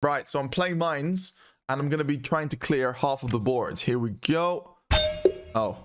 Right, so I'm playing mines, and I'm going to be trying to clear half of the boards. Here we go. Oh,